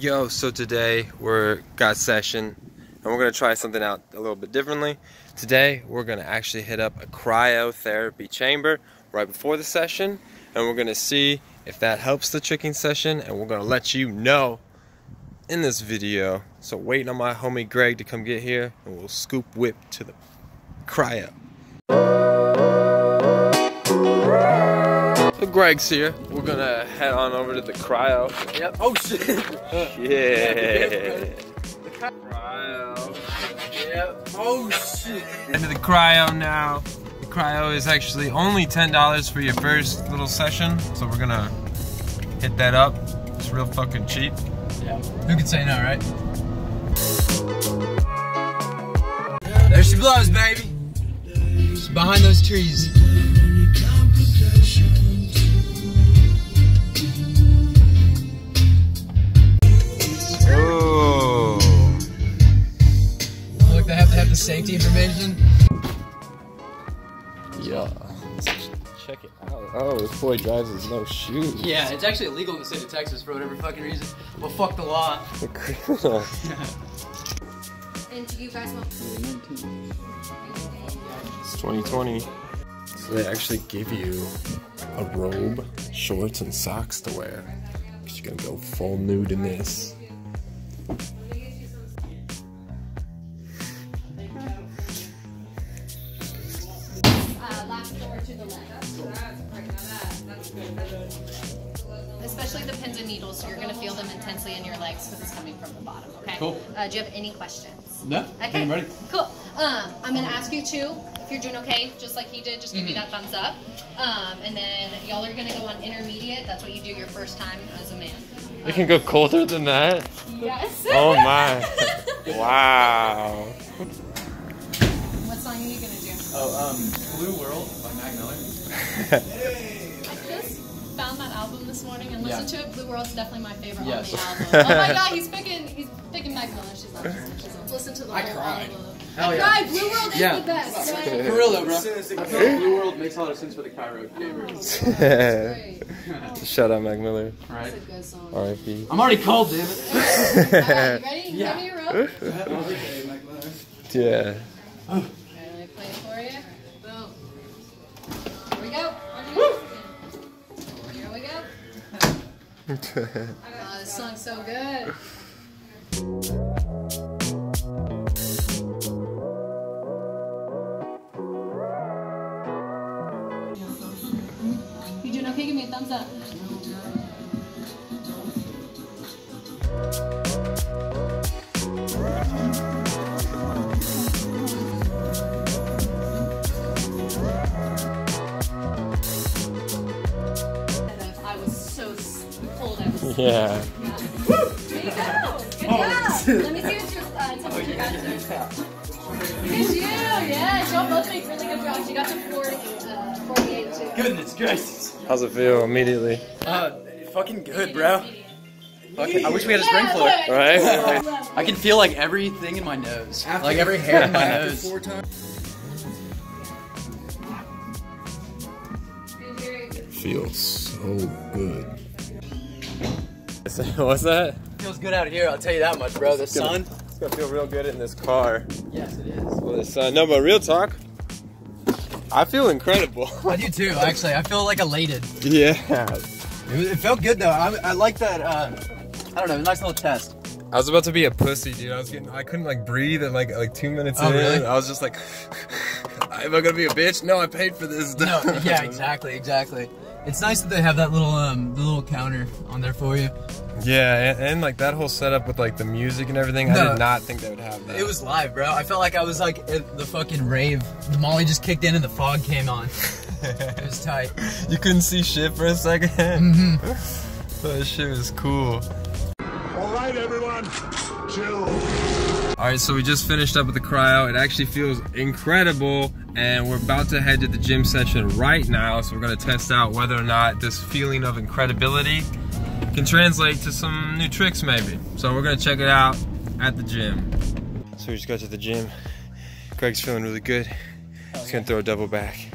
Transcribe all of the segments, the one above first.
Yo, so today we're got session and we're gonna try something out a little bit differently. Today we're gonna actually hit up a cryotherapy chamber right before the session and we're gonna see if that helps the tricking session and we're gonna let you know in this video. So waiting on my homie Greg to come get here and we'll scoop whip to the cryo. So Greg's here. We're gonna head on over to the cryo. Yep. Oh shit. Yeah. Cryo. Yep. Oh shit. Into the cryo now. The cryo is actually only $10 for your first little session. So we're gonna hit that up. It's real fucking cheap. Yeah. Who could say no, right? There she blows, baby. Behind those trees. Oh. Look, they have to have the safety information. Yeah. Check it out. Oh, this boy drives with no shoes. Yeah, it's actually illegal in the state of Texas for whatever fucking reason. Well, fuck the law. The criminal. And do you guys want? It's 2020. So they actually give you a robe, shorts, and socks to wear. Cause you're gonna go full nude in this. Pins and needles, so you're gonna feel them intensely in your legs because it's coming from the bottom. Okay. Cool. Uh, do you have any questions? No. Okay. I'm ready. Cool. Um, I'm gonna ask you two. If you're doing okay, just like he did, just give me Mm-hmm. that thumbs up. Um, and then y'all are gonna go on intermediate. That's what you do your first time as a man. It can go colder than that. Yes. Oh my. wow. what song are you gonna do? Oh, um, Blue World by Mac Miller. I this morning and listened Yeah. to it. Blue World's definitely my favorite Yes. on the album. oh my god, he's picking he's picking Mac Miller. She's not listening. She's not listen to the I whole cried. album. Hell I yeah. cried. Blue World is Yeah. the best. Right? For real though, bro. I feel like Blue World makes a lot of sense for the cryo oh, gamers. Great. Shout out Mac Miller. Right. That's a good song. R.I.P. I'm already cold, damn it. Alright, you ready? Yeah. Give me your rope. Yeah. Alright, let Oh, this song's so good. Cold. I was. yeah. There you go. Good job. Let me see what your uh, temperature got to. It's you. Yes, y'all both make really good jobs. You got to 40, uh, 48 too. Goodness gracious. How's it feel immediately? Uh, fucking good, bro. Fucking, I wish we had a Yeah, sprinkler. look. Right? I can feel like everything in my nose. like every hair in my nose. Feels so good. What's that? Feels good out here, I'll tell you that much, bro. The sun. It's gonna feel real good in this car. Yes, it is. Well, the sun. No, but real talk. I feel incredible. I do too, actually. I feel like elated. yeah. It, was- it felt good though. I, I like that. Uh, I don't know, nice little test. I was about to be a pussy, dude. I was getting, I couldn't like breathe at like like two minutes Oh, in. really? I was just like, am I gonna be a bitch? No, I paid for this. No, yeah, exactly, exactly. It's nice that they have that little um, the little counter on there for you. Yeah, and, and like that whole setup with like the music and everything. I did not think they would have that. It was live, bro. I felt like I was like at the fucking rave. The Molly just kicked in and the fog came on. It was tight. you couldn't see shit for a 2nd Mm-hmm. that shit was cool. All right, everyone, chill. All right, so we just finished up with the cryo. It actually feels incredible, and we're about to head to the gym session right now. So we're gonna test out whether or not this feeling of incredibility can translate to some new tricks, maybe. So we're gonna check it out at the gym. So we just got to the gym. Greg's feeling really good. He's gonna throw a double back.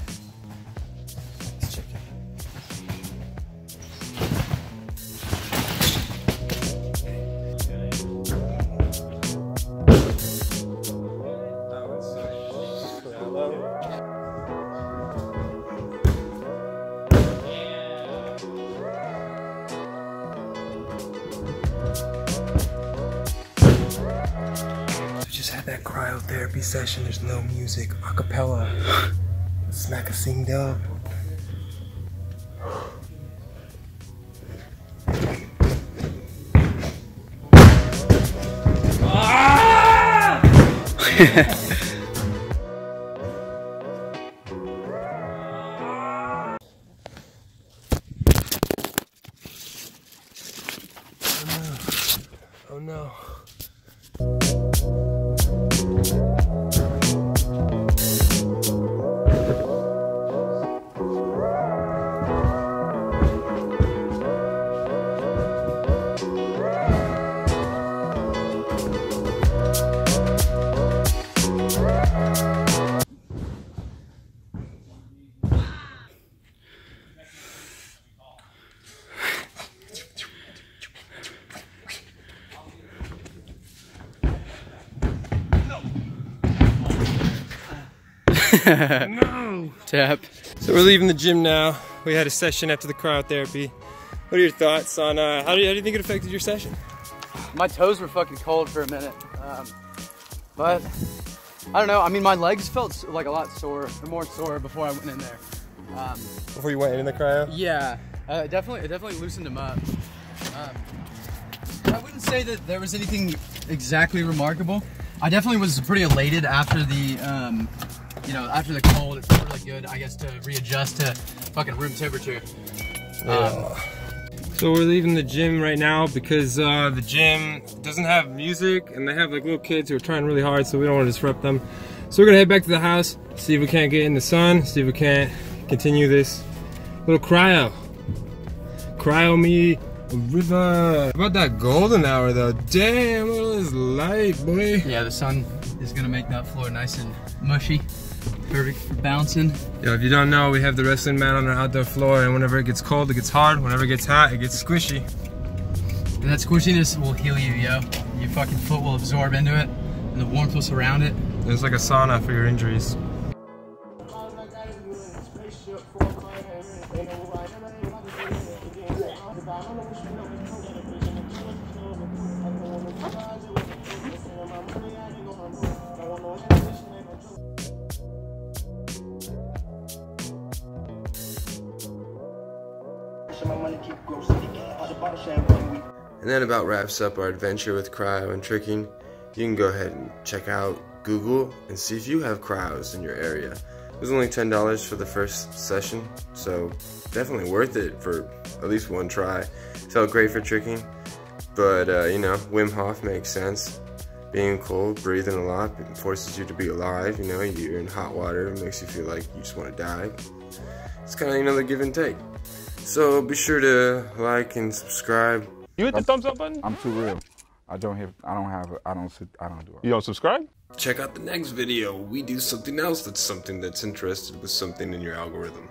That cryotherapy session, there's no music, acapella. Smack a sing dub. Oh no. Tap. So we're leaving the gym now. We had a session after the cryotherapy. What are your thoughts on uh, how, do you, how do you think it affected your session? My toes were fucking cold for a minute. Um, but I don't know. I mean, my legs felt like a lot sore, more sore before I went in there. Um, Before you went in the cryo? yeah, uh, it definitely, it definitely loosened them up. Um, I wouldn't say that there was anything exactly remarkable. I definitely was pretty elated after the, um, you know, after the cold. it's really good, I guess, to readjust to fucking room temperature. Um, So we're leaving the gym right now because uh, the gym doesn't have music and they have like little kids who are trying really hard, so we don't want to disrupt them. So we're gonna head back to the house, see if we can't get in the sun, see if we can't continue this little cryo. Cryo me river. How about that golden hour though? Damn, look at this light, boy. Yeah, the sun is gonna make that floor nice and mushy. Perfect for bouncing. Yo, if you don't know, we have the wrestling mat on our outdoor floor, and whenever it gets cold, it gets hard. Whenever it gets hot, it gets squishy. And that squishiness will heal you, yo. Your fucking foot will absorb into it, and the warmth will surround it. It's like a sauna for your injuries. And that about wraps up our adventure with cryo and tricking. You can go ahead and check out Google and see if you have cryos in your area. It was only $10 for the first session, so definitely worth it for at least one try. Felt great for tricking, but uh, you know, Wim Hof makes sense. Being cold, breathing a lot, forces you to be alive, you know, you're in hot water, it makes you feel like you just want to die. It's kind of, you know, the give and take. So be sure to like and subscribe. You hit the I'm, thumbs up button? I'm too real. I don't have I don't have I don't sit I don't do it. You don't subscribe? Check out the next video. We do something else that's something that's interested with something in your algorithm.